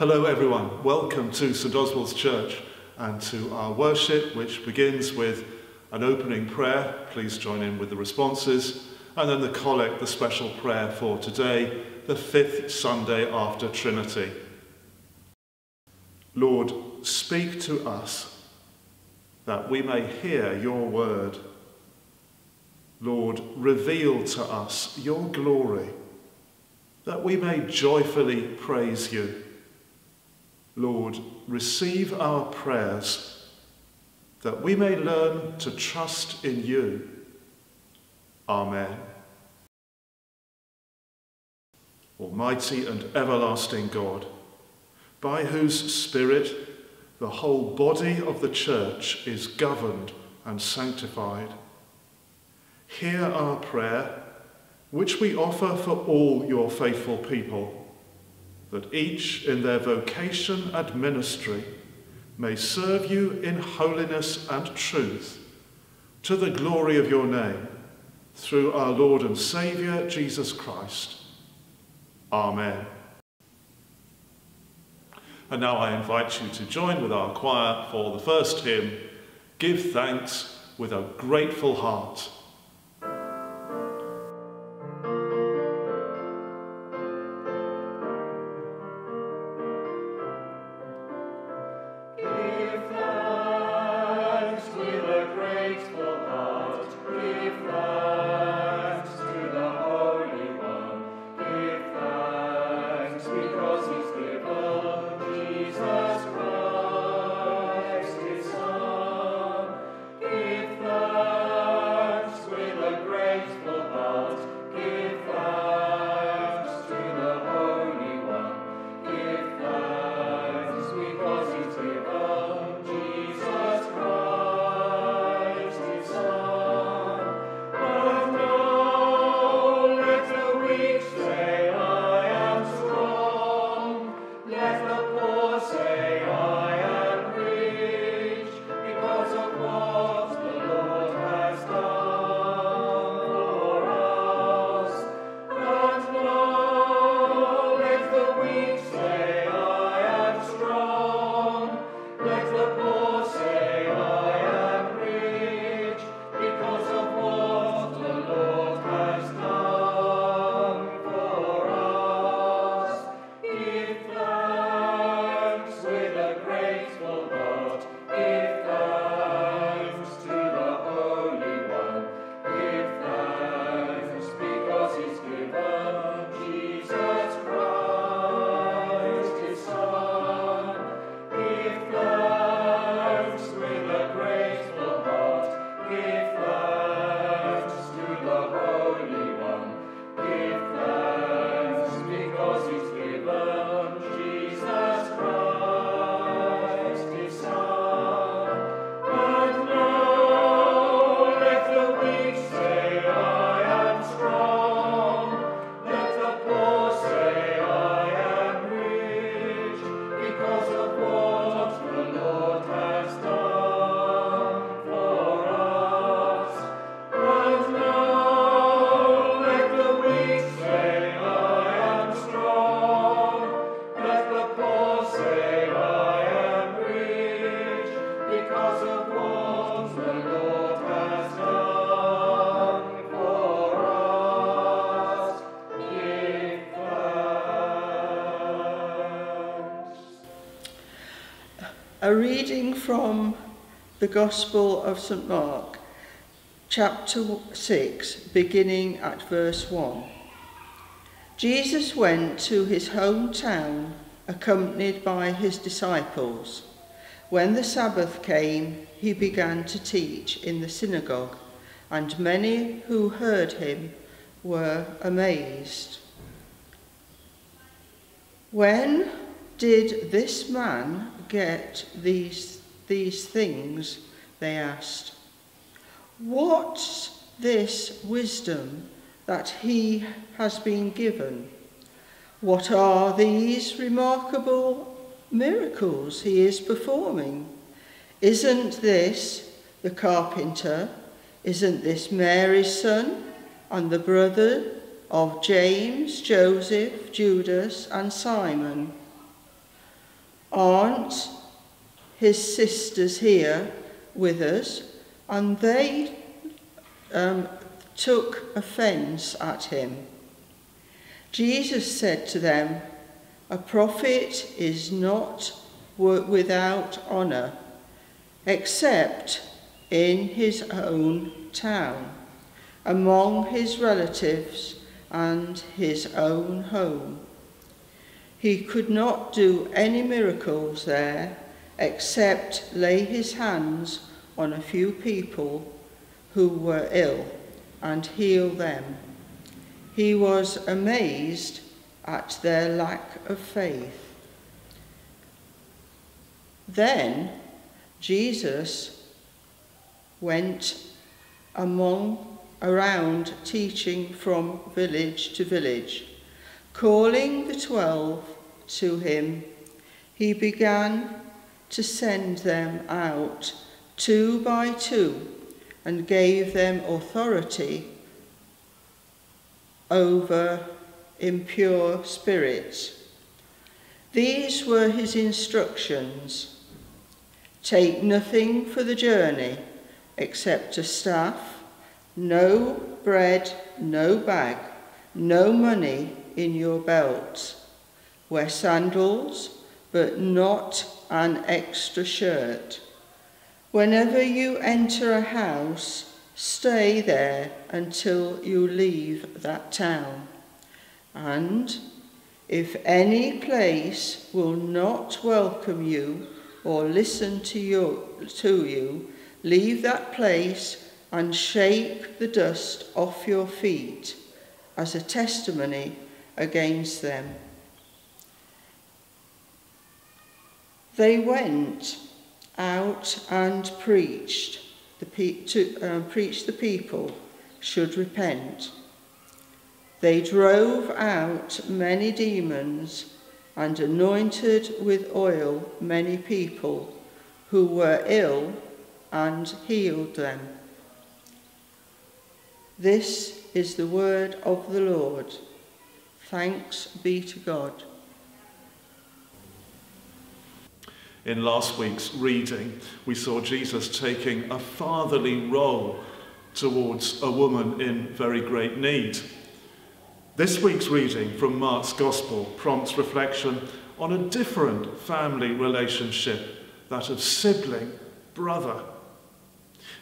Hello, everyone. Welcome to St Oswald's Church and to our worship, which begins with an opening prayer. Please join in with the responses. And then the collect, the special prayer for today, the fifth Sunday after Trinity. Lord, speak to us that we may hear your word. Lord, reveal to us your glory that we may joyfully praise you. Lord, receive our prayers that we may learn to trust in you. Amen. Almighty and everlasting God, by whose Spirit the whole body of the Church is governed and sanctified, hear our prayer, which we offer for all your faithful people that each in their vocation and ministry may serve you in holiness and truth to the glory of your name, through our Lord and Saviour, Jesus Christ. Amen. And now I invite you to join with our choir for the first hymn, Give Thanks with a Grateful Heart. A reading from the Gospel of St Mark, chapter 6, beginning at verse 1. Jesus went to his hometown accompanied by his disciples. When the Sabbath came, he began to teach in the synagogue, and many who heard him were amazed. When did this man get these, these things? They asked. What's this wisdom that he has been given? What are these remarkable miracles he is performing? Isn't this the carpenter? Isn't this Mary's son and the brother of James, Joseph, Judas, and Simon? Aren't his sisters here with us? And they um, took offence at him. Jesus said to them, A prophet is not without honour, except in his own town, among his relatives and his own home. He could not do any miracles there except lay his hands on a few people who were ill and heal them. He was amazed at their lack of faith. Then Jesus went among around teaching from village to village. Calling the twelve to him, he began to send them out two by two and gave them authority over impure spirits. These were his instructions. Take nothing for the journey except a staff, no bread, no bag, no money in your belt. Wear sandals, but not an extra shirt. Whenever you enter a house, stay there until you leave that town. And if any place will not welcome you or listen to you, to you, leave that place and shake the dust off your feet as a testimony against them. They went out and preached the, pe- to, uh, preached the people should repent. They drove out many demons and anointed with oil many people who were ill and healed them. This is the word of the Lord. Thanks be to God. In last week's reading, we saw Jesus taking a fatherly role towards a woman in very great need. This week's reading from Mark's Gospel prompts reflection on a different family relationship, that of sibling, brother.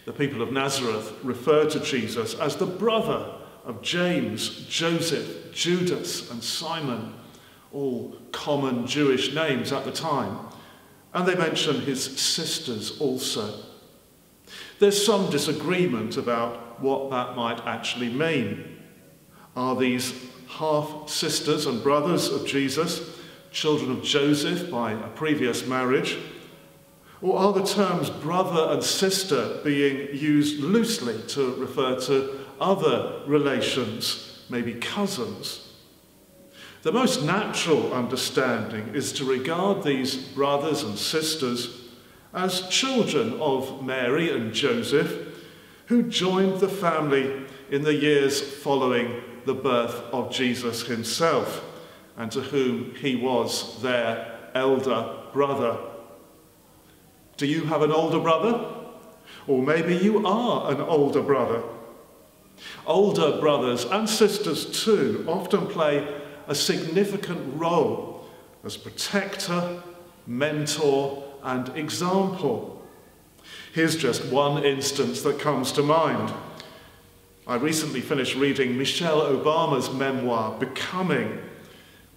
The people of Nazareth refer to Jesus as the brother of James, Joseph, Judas, and Simon, all common Jewish names at the time. And they mention his sisters also. There's some disagreement about what that might actually mean. Are these half sisters and brothers of Jesus, children of Joseph by a previous marriage? Or are the terms brother and sister being used loosely to refer to other relations, maybe cousins? The most natural understanding is to regard these brothers and sisters as children of Mary and Joseph who joined the family in the years following the birth of Jesus himself and to whom he was their elder brother. Do you have an older brother? Or maybe you are an older brother. Older brothers and sisters, too, often play a significant role as protector, mentor, and example. Here's just one instance that comes to mind. I recently finished reading Michelle Obama's memoir, Becoming.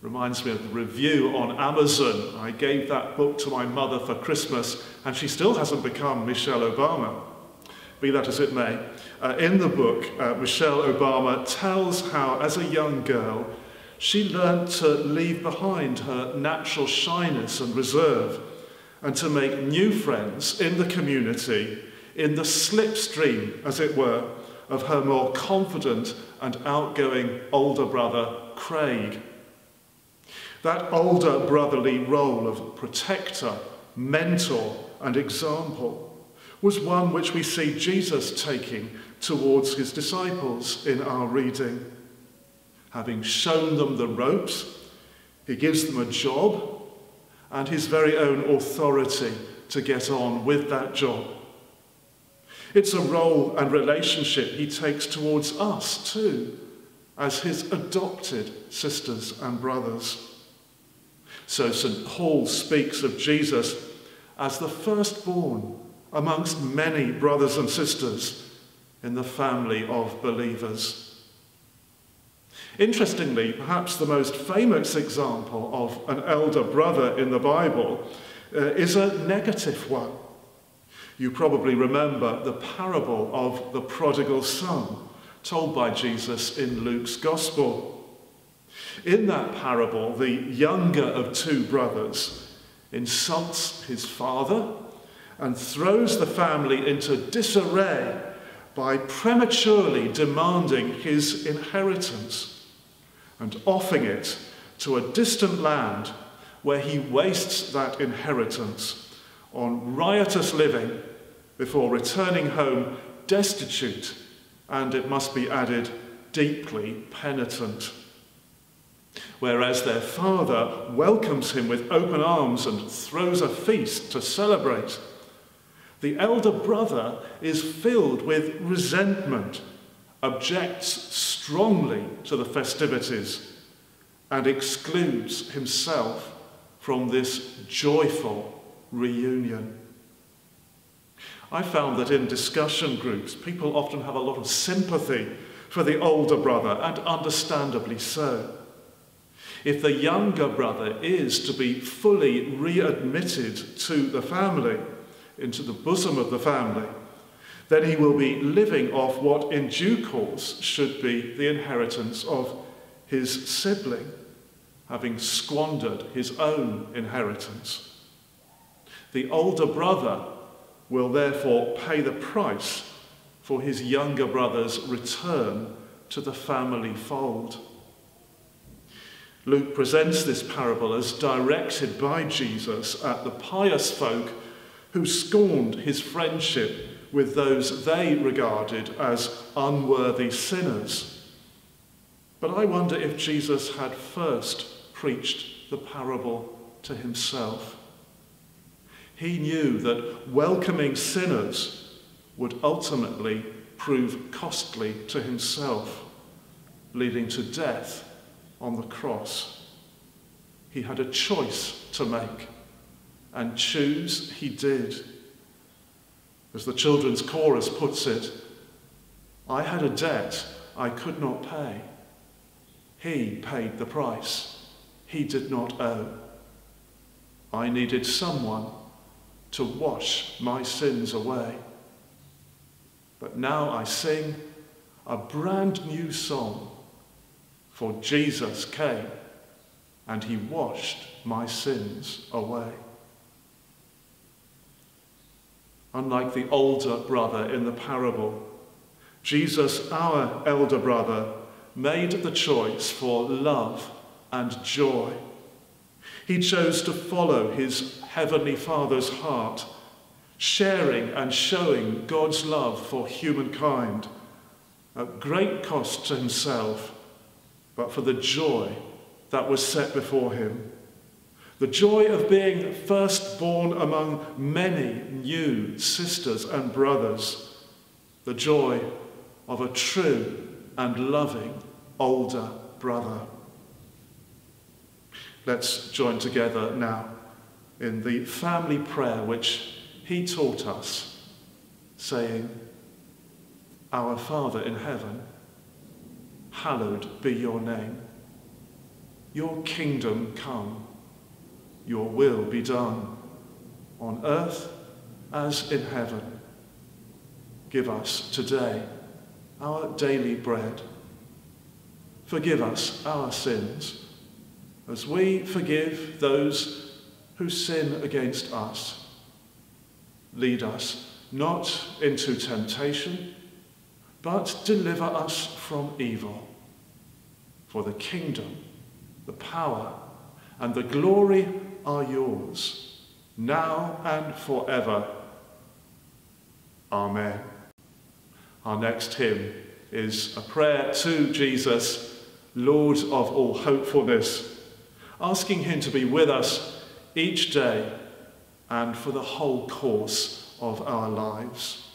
Reminds me of the review on Amazon. I gave that book to my mother for Christmas, and she still hasn't become Michelle Obama. Be that as it may, uh, in the book, uh, Michelle Obama tells how, as a young girl, she learned to leave behind her natural shyness and reserve and to make new friends in the community, in the slipstream, as it were, of her more confident and outgoing older brother, Craig. That older brotherly role of protector, mentor, and example was one which we see Jesus taking towards his disciples in our reading. Having shown them the ropes, he gives them a job and his very own authority to get on with that job. It's a role and relationship he takes towards us too, as his adopted sisters and brothers. So St. Paul speaks of Jesus as the firstborn amongst many brothers and sisters in the family of believers. Interestingly, perhaps the most famous example of an elder brother in the Bible uh, is a negative one. You probably remember the parable of the prodigal son told by Jesus in Luke's Gospel. In that parable, the younger of two brothers insults his father and throws the family into disarray by prematurely demanding his inheritance and offering it to a distant land where he wastes that inheritance on riotous living before returning home destitute and, it must be added, deeply penitent. Whereas their father welcomes him with open arms and throws a feast to celebrate. The elder brother is filled with resentment, objects strongly to the festivities, and excludes himself from this joyful reunion. I found that in discussion groups, people often have a lot of sympathy for the older brother, and understandably so. If the younger brother is to be fully readmitted to the family, into the bosom of the family, then he will be living off what in due course should be the inheritance of his sibling, having squandered his own inheritance. The older brother will therefore pay the price for his younger brother's return to the family fold. Luke presents this parable as directed by Jesus at the pious folk who scorned his friendship with those they regarded as unworthy sinners. But I wonder if Jesus had first preached the parable to himself. He knew that welcoming sinners would ultimately prove costly to himself, leading to death on the cross. He had a choice to make and choose he did. As the children's chorus puts it, I had a debt I could not pay. He paid the price he did not owe. I needed someone to wash my sins away. But now I sing a brand new song, for Jesus came and he washed my sins away. Unlike the older brother in the parable. Jesus, our elder brother, made the choice for love and joy. He chose to follow his heavenly Father's heart, sharing and showing God's love for humankind at great cost to himself, but for the joy that was set before him. The joy of being firstborn among many new sisters and brothers. The joy of a true and loving older brother. Let's join together now in the family prayer which he taught us, saying, Our Father in heaven, hallowed be your name. Your kingdom come your will be done on earth as in heaven. Give us today our daily bread. Forgive us our sins as we forgive those who sin against us. Lead us not into temptation, but deliver us from evil. For the kingdom, the power, and the glory are yours, now and forever. Amen. Our next hymn is a prayer to Jesus, Lord of all hopefulness, asking him to be with us each day and for the whole course of our lives.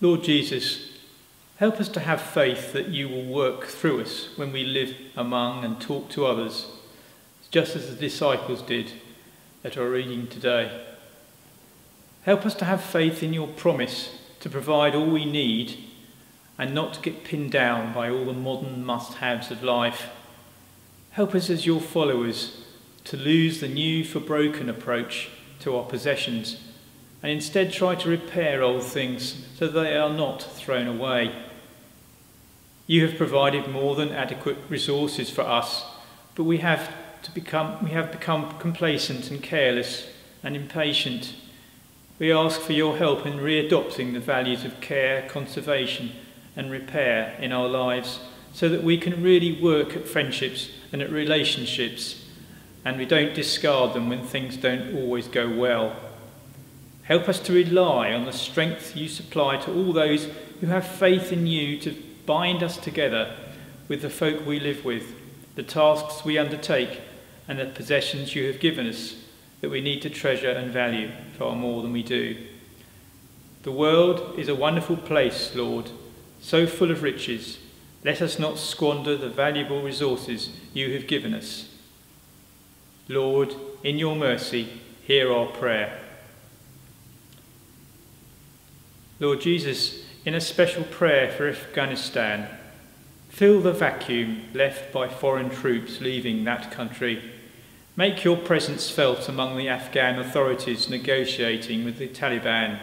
Lord Jesus, help us to have faith that you will work through us when we live among and talk to others, just as the disciples did at our reading today. Help us to have faith in your promise to provide all we need and not to get pinned down by all the modern must haves of life. Help us as your followers to lose the new for broken approach to our possessions and instead try to repair old things so they are not thrown away. You have provided more than adequate resources for us, but we have to become we have become complacent and careless and impatient. We ask for your help in readopting the values of care, conservation, and repair in our lives so that we can really work at friendships and at relationships and we don't discard them when things don't always go well. Help us to rely on the strength you supply to all those who have faith in you to bind us together with the folk we live with, the tasks we undertake, and the possessions you have given us that we need to treasure and value far more than we do. The world is a wonderful place, Lord, so full of riches. Let us not squander the valuable resources you have given us. Lord, in your mercy, hear our prayer. Lord Jesus, in a special prayer for Afghanistan, fill the vacuum left by foreign troops leaving that country. Make your presence felt among the Afghan authorities negotiating with the Taliban.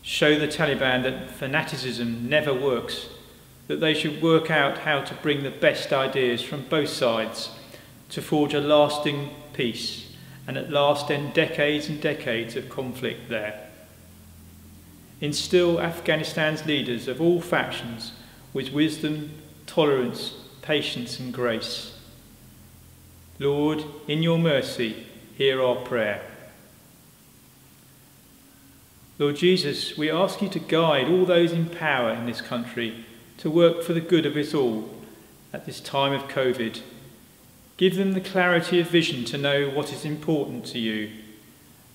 Show the Taliban that fanaticism never works, that they should work out how to bring the best ideas from both sides to forge a lasting peace and at last end decades and decades of conflict there instill Afghanistan's leaders of all factions with wisdom, tolerance, patience, and grace. Lord, in your mercy, hear our prayer. Lord Jesus, we ask you to guide all those in power in this country to work for the good of us all at this time of COVID. Give them the clarity of vision to know what is important to you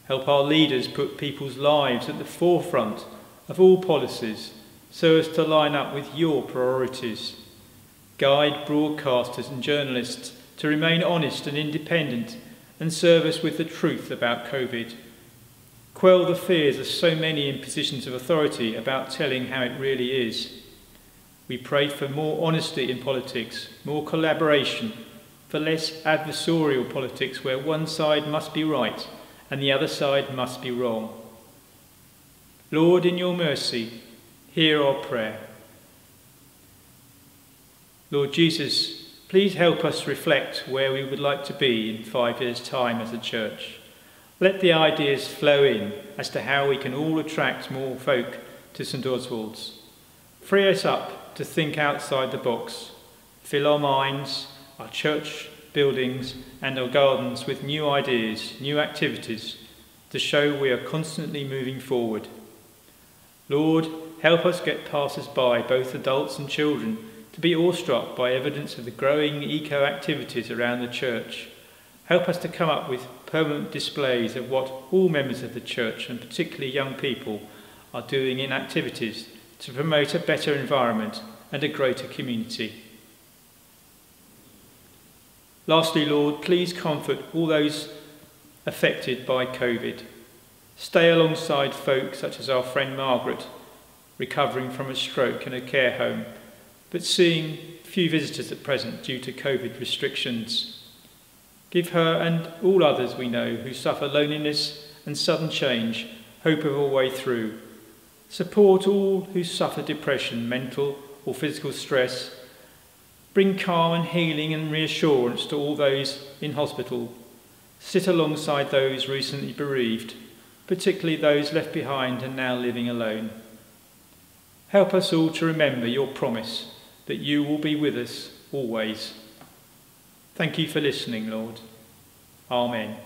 Help our leaders put people's lives at the forefront of all policies so as to line up with your priorities. Guide broadcasters and journalists to remain honest and independent and serve us with the truth about COVID. Quell the fears of so many in positions of authority about telling how it really is. We pray for more honesty in politics, more collaboration, for less adversarial politics where one side must be right and the other side must be wrong. Lord, in your mercy, hear our prayer. Lord Jesus, please help us reflect where we would like to be in five years' time as a church. Let the ideas flow in as to how we can all attract more folk to St Oswald's. Free us up to think outside the box, fill our minds, our church buildings, and our gardens with new ideas, new activities to show we are constantly moving forward. Lord, help us get passers by, both adults and children, to be awestruck by evidence of the growing eco activities around the church. Help us to come up with permanent displays of what all members of the church, and particularly young people, are doing in activities to promote a better environment and a greater community. Lastly, Lord, please comfort all those affected by COVID. Stay alongside folk such as our friend Margaret, recovering from a stroke in a care home, but seeing few visitors at present due to COVID restrictions. Give her and all others we know who suffer loneliness and sudden change hope of a way through. Support all who suffer depression, mental or physical stress. Bring calm and healing and reassurance to all those in hospital. Sit alongside those recently bereaved, particularly those left behind and now living alone. Help us all to remember your promise that you will be with us always. Thank you for listening, Lord. Amen.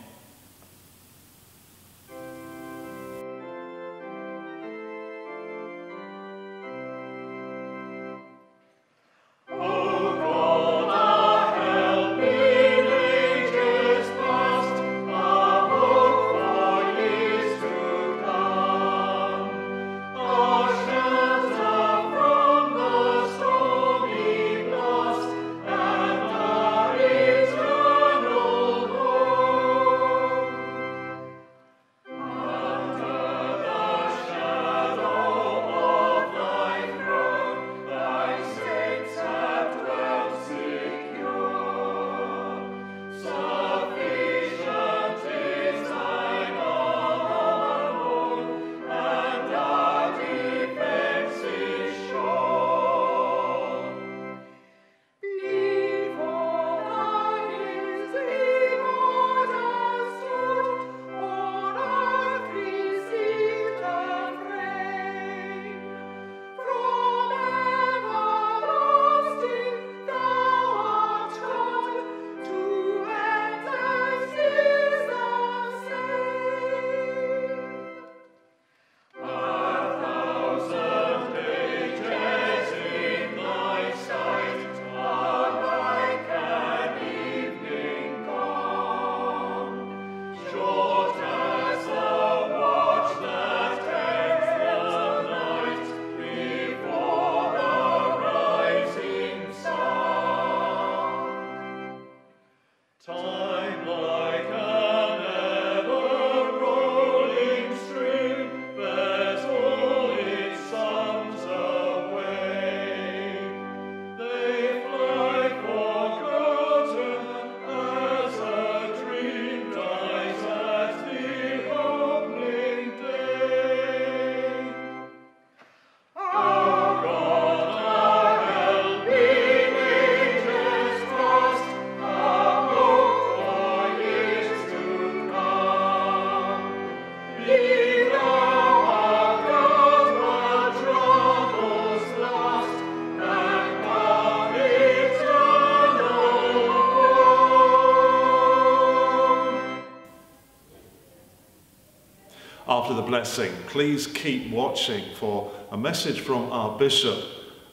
Blessing, please keep watching for a message from our bishop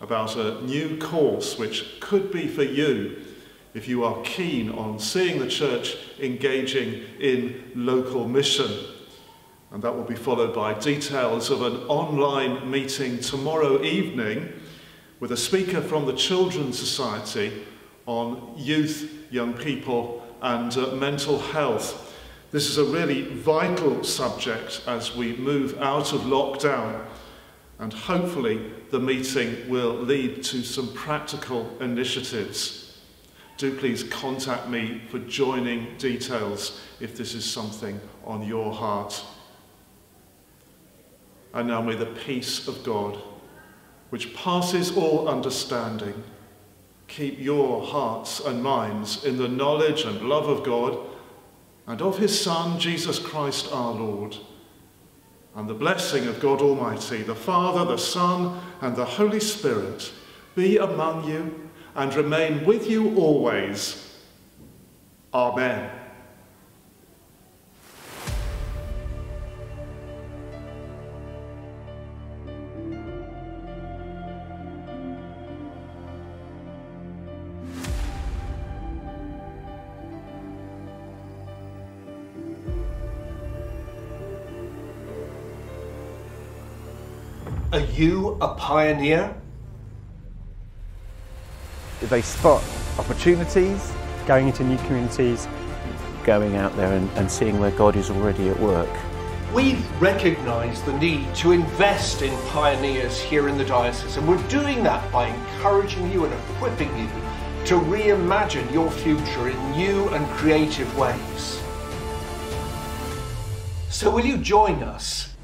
about a new course which could be for you if you are keen on seeing the church engaging in local mission. And that will be followed by details of an online meeting tomorrow evening with a speaker from the Children's Society on youth, young people, and uh, mental health. This is a really vital subject as we move out of lockdown, and hopefully, the meeting will lead to some practical initiatives. Do please contact me for joining details if this is something on your heart. And now may the peace of God, which passes all understanding, keep your hearts and minds in the knowledge and love of God and of his Son, Jesus Christ our Lord. And the blessing of God Almighty, the Father, the Son, and the Holy Spirit be among you and remain with you always. Amen. You a pioneer? They spot opportunities, going into new communities, going out there and, and seeing where God is already at work. We've recognised the need to invest in pioneers here in the diocese, and we're doing that by encouraging you and equipping you to reimagine your future in new and creative ways. So, will you join us